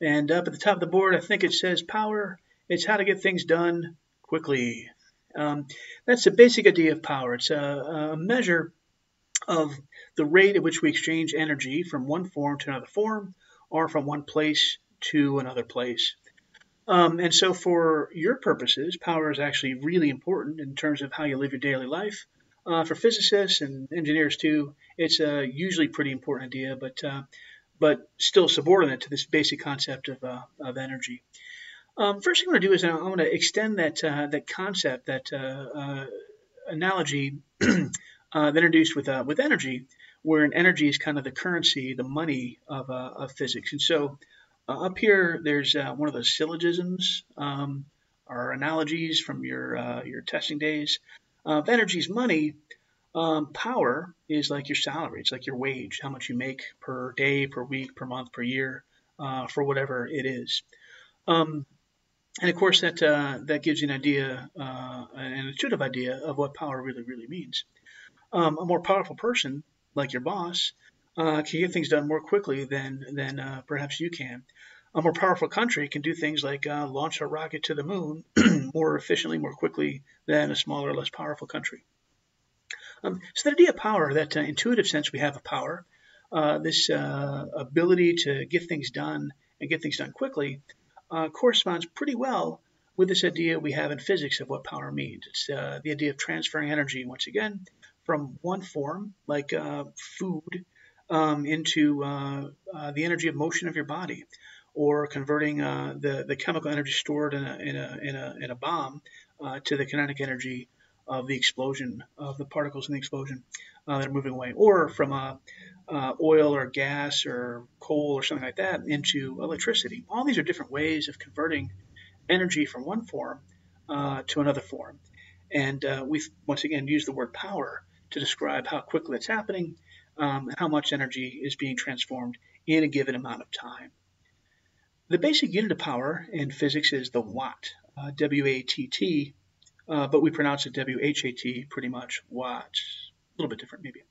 And up at the top of the board, I think it says power. It's how to get things done quickly. Um, that's the basic idea of power. It's a, a measure of the rate at which we exchange energy from one form to another form or from one place to another place. Um, and so, for your purposes, power is actually really important in terms of how you live your daily life. Uh, for physicists and engineers too, it's a usually pretty important idea, but uh, but still subordinate to this basic concept of, uh, of energy. Um, first thing I'm going to do is I'm going to extend that uh, that concept, that uh, uh, analogy that introduced with with energy, where an energy is kind of the currency, the money of, of physics. And so uh, up here, there's uh, one of those syllogisms um, or analogies from your uh, your testing days. if energy is money, um, power is like your salary. It's like your wage, how much you make per day, per week, per month, per year, uh, for whatever it is. Um, and of course, that uh, that gives you an idea, uh, an intuitive idea of what power really, really means. Um, a more powerful person, like your boss, uh, can get things done more quickly than than uh, perhaps you can. A more powerful country can do things like uh, launch a rocket to the moon more efficiently, more quickly than a smaller, less powerful country. Um, so the idea of power, that uh, intuitive sense we have of power, uh, this uh, ability to get things done and get things done quickly, corresponds pretty well with this idea we have in physics of what power means. It's the idea of transferring energy, once again, from one form, like food, um, into uh, uh, the energy of motion of your body, or converting uh, the, the chemical energy stored in a, in a, in a, in a bomb uh, to the kinetic energy of the explosion, of the particles in the explosion uh, that are moving away, or from a, uh, oil or gas or coal or something like that into electricity. All these are different ways of converting energy from one form to another form. And we once again use the word power to describe how quickly it's happening um, how much energy is being transformed in a given amount of time. The basic unit of power in physics is the watt, uh, W-A-T-T, uh, but we pronounce it W-H-A-T pretty much, watt. A little bit different maybe.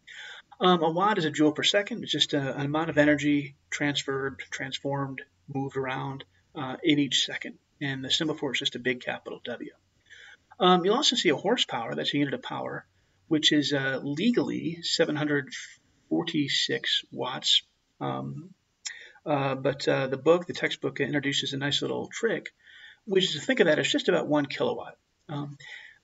Um, a watt is a joule per second. It's just a, an amount of energy transferred, transformed, moved around uh, in each second. And the symbol for it is just a big capital W. Um, you'll also see a horsepower, that's a unit of power, which is uh, legally 746 watts. Um, uh, but uh, the book, the textbook, introduces a nice little trick, which is to think of that as just about one kilowatt. Um,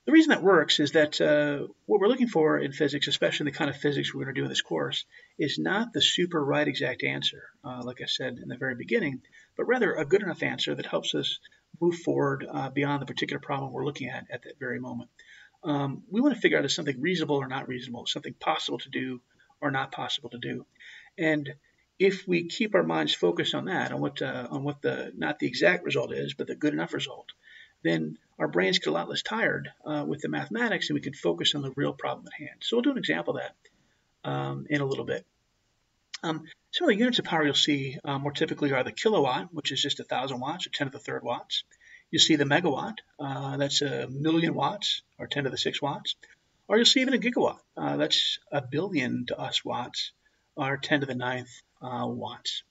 the reason that works is that uh, what we're looking for in physics, especially the kind of physics we're going to do in this course, is not the super right exact answer, uh, like I said in the very beginning, but rather a good enough answer that helps us move forward uh, beyond the particular problem we're looking at at that very moment. Um, we want to figure out if something reasonable or not reasonable, something possible to do or not possible to do. And if we keep our minds focused on that, on what uh, on what the not the exact result is, but the good enough result, then our brains get a lot less tired uh, with the mathematics, and we can focus on the real problem at hand. So we'll do an example of that um, in a little bit. Um, some of the units of power you'll see uh, more typically are the kilowatt, which is just a thousand watts or 10 to the third watts. You see the megawatt, uh, that's a million watts or 10 to the six watts or you'll see even a gigawatt. Uh, that's a billion to us watts, or 10 to the ninth uh, watts.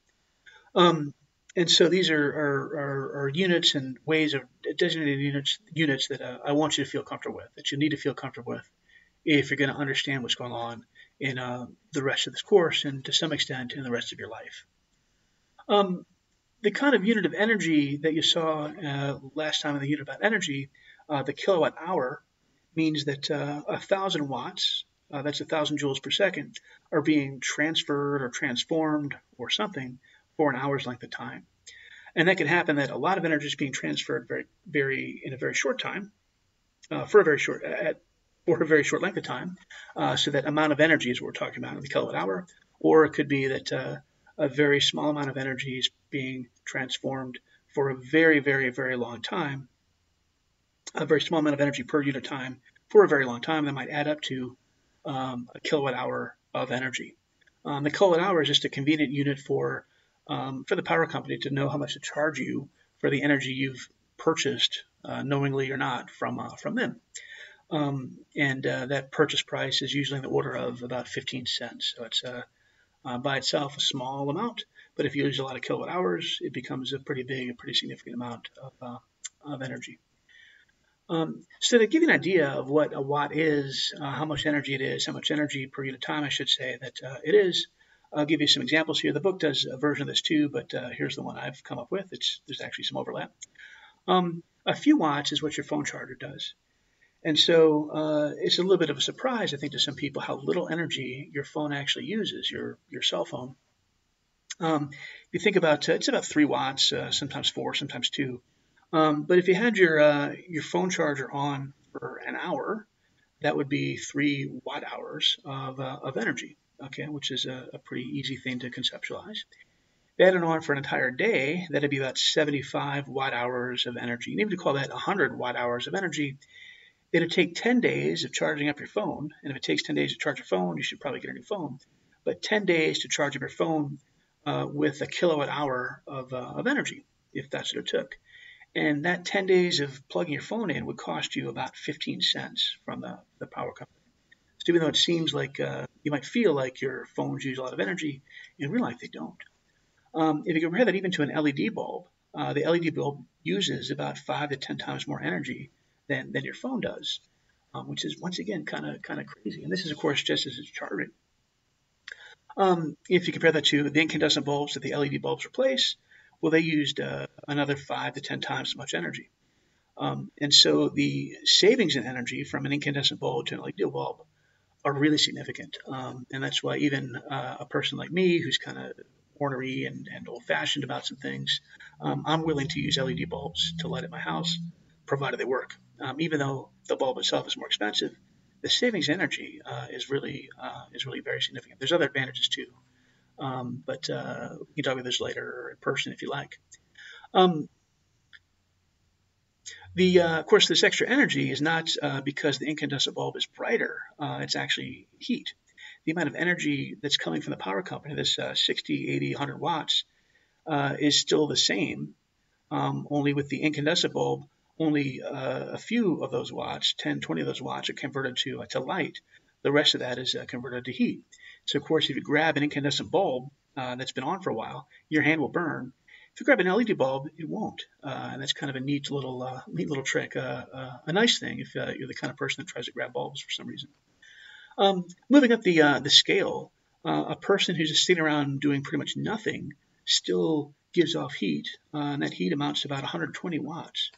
Um, and so these are, are, are, are, units and ways of designating units, units that uh, I want you to feel comfortable with, that you need to feel comfortable with if you're going to understand what's going on in uh, the rest of this course and to some extent in the rest of your life. Um, the kind of unit of energy that you saw uh, last time in the unit about energy, uh, the kilowatt hour, means that uh, a thousand watts, uh, that's a thousand joules per second, are being transferred or transformed or something for an hour's length of time. And that can happen that a lot of energy is being transferred very, very in a very short time, uh, for a very short at for a very short length of time. Uh, so that amount of energy is what we're talking about in the kilowatt hour, or it could be that uh, a very small amount of energy is being transformed for a very, very, very long time a very small amount of energy per unit time for a very long time that might add up to um, a kilowatt hour of energy. Um, the kilowatt hour is just a convenient unit for um, for the power company to know how much to charge you for the energy you've purchased, uh, knowingly or not, from uh, from them. Um, and uh, that purchase price is usually in the order of about 15 cents. So it's uh, uh, by itself a small amount, But if you use a lot of kilowatt hours, it becomes a pretty big, a pretty significant amount of, uh, of energy. Um, so to give you an idea of what a watt is, how much energy it is, how much energy per unit time, I should say that it is, I'll give you some examples here. The book does a version of this too, but uh, here's the one I've come up with. It's, there's actually some overlap. Um, a few watts is what your phone charger does. And so uh, it's a little bit of a surprise, I think, to some people how little energy your phone actually uses, your, your cell phone. Um, if you think about uh, it's about three watts, uh, sometimes four, sometimes two. Um, but if you had your uh, your phone charger on for an hour, that would be three watt hours of, uh, of energy, okay, which is a, a, pretty easy thing to conceptualize. If you had it on for an entire day, that'd be about 75 watt hours of energy. And even to call that 100 watt hours of energy, it'd take 10 days of charging up your phone. And if it takes 10 days to charge your phone, you should probably get a new phone. But 10 days to charge up your phone uh, with a kilowatt hour of, uh, of energy, if that's what it took. And that 10 days of plugging your phone in would cost you about 15 cents from the, the power company. Even though it seems like uh, you might feel like your phones use a lot of energy, in real life they don't. Um, if you compare that even to an LED bulb, uh, the LED bulb uses about five to 10 times more energy than, than your phone does, um, which is once again kind of kind of crazy. And this is of course just as it's charging. Um, if you compare that to the incandescent bulbs that the LED bulbs replace, well, they used uh, another five to 10 times as much energy. Um, and so the savings in energy from an incandescent bulb to an LED bulb are really significant. Um, and that's why even uh, a person like me, who's kind of ornery and, and old fashioned about some things, um, I'm willing to use LED bulbs to light up my house, provided they work. Um, even though the bulb itself is more expensive, the savings energy uh, is really uh, is really very significant. There's other advantages too. Um, but uh, we can talk about this later or in person if you like. Um, the, uh, of course, this extra energy is not uh, because the incandescent bulb is brighter. Uh, it's actually heat. The amount of energy that's coming from the power company, this uh, 60, 80, 100 watts, uh, is still the same. Um, only with the incandescent bulb, only a few of those watts, 10, 20 of those watts, are converted to to light. The rest of that is converted to heat. So of course, if you grab an incandescent bulb uh, that's been on for a while, your hand will burn. If you grab an LED bulb, it won't. Uh, and that's kind of a neat little, uh, neat little trick, uh, uh, a nice thing if uh, you're the kind of person that tries to grab bulbs for some reason. Um, moving up the the scale, a person who's just sitting around doing pretty much nothing still gives off heat, and that heat amounts to about 120 watts.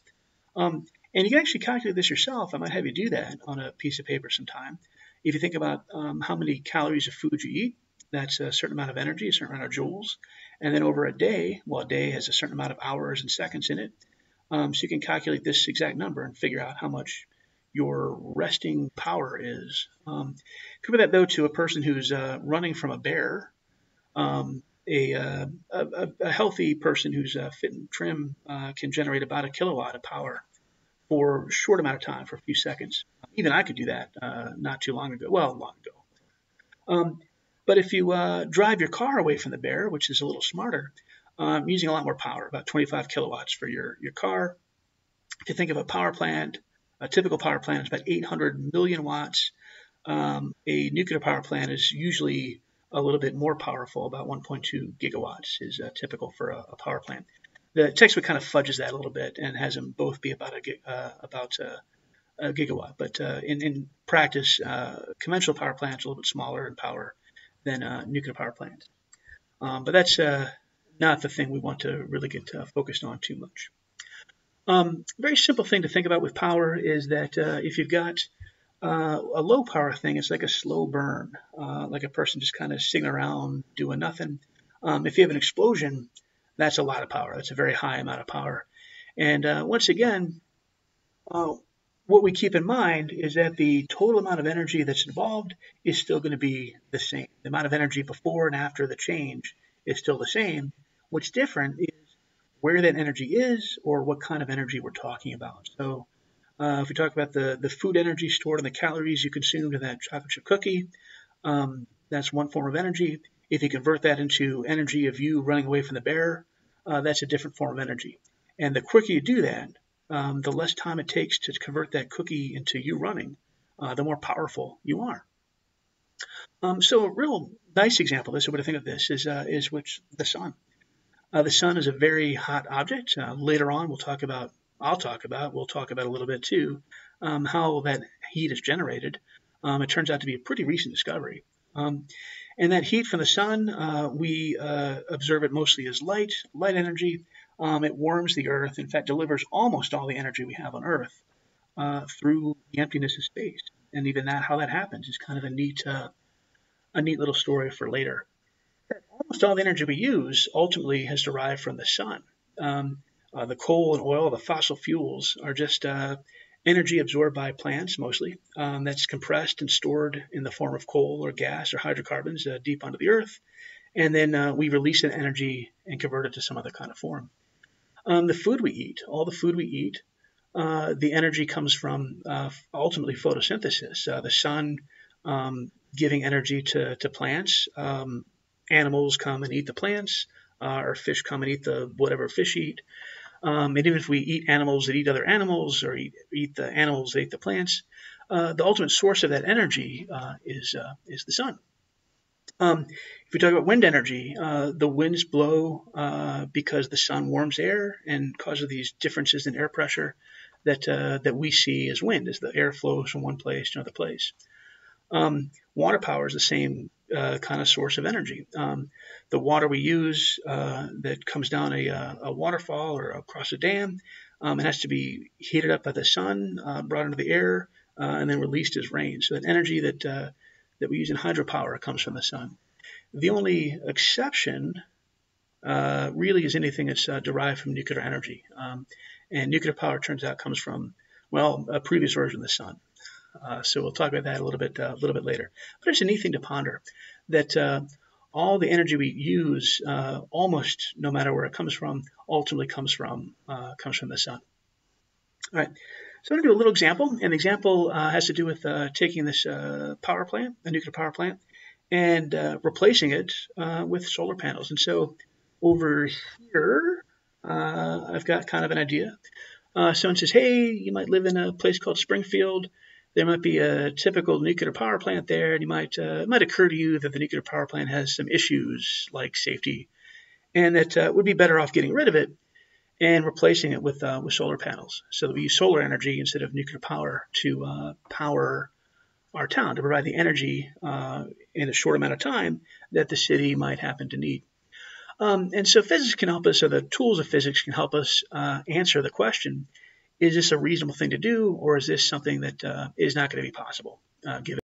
Um, and you can actually calculate this yourself. I might have you do that on a piece of paper sometime. If you think about um, how many calories of food you eat, that's a certain amount of energy, a certain amount of joules. And then over a day, well, a day has a certain amount of hours and seconds in it. Um, so you can calculate this exact number and figure out how much your resting power is. Um, compare that though to a person who's uh, running from a bear. Um, a, uh, a, a, healthy person who's uh, fit and trim uh, can generate about a kilowatt of power for a short amount of time, for a few seconds. Even I could do that uh, not too long ago. Well, long ago. Um, but if you uh, drive your car away from the bear, which is a little smarter, um, using a lot more power, about 25 kilowatts for your, your car. If you think of a power plant, a typical power plant is about 800 million watts. Um, a nuclear power plant is usually a little bit more powerful, about 1.2 gigawatts is uh, typical for a, a, power plant the textbook kind of fudges that a little bit and has them both be about a uh, about a, a, gigawatt. But uh, in in practice, uh, conventional power plants are a little bit smaller in power than a nuclear power plant. Um, but that's uh, not the thing we want to really get uh, focused on too much. Um, very simple thing to think about with power is that if you've got a low power thing, it's like a slow burn, like a person just kind of sitting around doing nothing. Um, if you have an explosion, that's a lot of power. That's a very high amount of power. And uh, once again, uh, what we keep in mind is that the total amount of energy that's involved is still going to be the same. The amount of energy before and after the change is still the same. What's different is where that energy is or what kind of energy we're talking about. So uh, if we talk about the, the food energy stored in the calories you consumed in that chocolate chip cookie, um, that's one form of energy. If you convert that into energy of you running away from the bear, uh, that's a different form of energy. And the quicker you do that, um, the less time it takes to convert that cookie into you running, uh, the more powerful you are. Um, so a real nice example this, or what I think of this, is uh, is which the sun. Uh, the sun is a very hot object. Uh, later on, we'll talk about, I'll talk about, we'll talk about a little bit too, um, how that heat is generated. Um, it turns out to be a pretty recent discovery. Um, and that heat from the sun, uh, we uh, observe it mostly as light, light energy. Um, it warms the Earth, in fact, delivers almost all the energy we have on Earth uh, through the emptiness of space. And even that, how that happens, is kind of a neat, uh, a neat little story for later. Almost all the energy we use ultimately has derived from the sun. Um, uh, the coal and oil, the fossil fuels, are just uh, energy absorbed by plants mostly. Um, that's compressed and stored in the form of coal or gas or hydrocarbons uh, deep under the earth. And then uh, we release that energy and convert it to some other kind of form. Um, the food we eat, all the food we eat, uh, the energy comes from uh, ultimately photosynthesis, uh, the sun um, giving energy to, to plants. Um, animals come and eat the plants, uh, or fish come and eat the whatever fish eat. Um, and even if we eat animals that eat other animals or eat, eat the animals that eat the plants, uh, the ultimate source of that energy uh, is, is the sun. Um, if we talk about wind energy, uh, the winds blow uh, because the sun warms air and causes these differences in air pressure that, uh, that we see as wind, as the air flows from one place to another place. Um, water power is the same uh, kind of source of energy. Um, the water we use uh, that comes down a, uh, a, waterfall or across a dam, um, it has to be heated up by the sun, brought into the air, and then released as rain. So that energy that that we use in hydropower comes from the sun. The only exception really is anything that's derived from nuclear energy, um, and nuclear power turns out comes from well a previous version of the sun. Uh, so we'll talk about that a little bit uh, a little bit later. But it's a neat thing to ponder that uh, all the energy we use, uh, almost no matter where it comes from, ultimately comes from uh, comes from the sun. All right. So I'm going to do a little example. An example uh, has to do with taking this power plant, a nuclear power plant, and replacing it with solar panels. And so over here, I've got kind of an idea. someone says, "Hey, you might live in a place called Springfield." there might be a typical nuclear power plant there, and you might uh, it might occur to you that the nuclear power plant has some issues like safety, and that uh, would be better off getting rid of it and replacing it with uh, with solar panels, so that we use solar energy instead of nuclear power to uh, power our town to provide the energy uh, in a short amount of time that the city might happen to need. Um, and so physics can help us, or the tools of physics can help us uh, answer the question is this a reasonable thing to do, or is this something that uh, is not going to be possible uh, given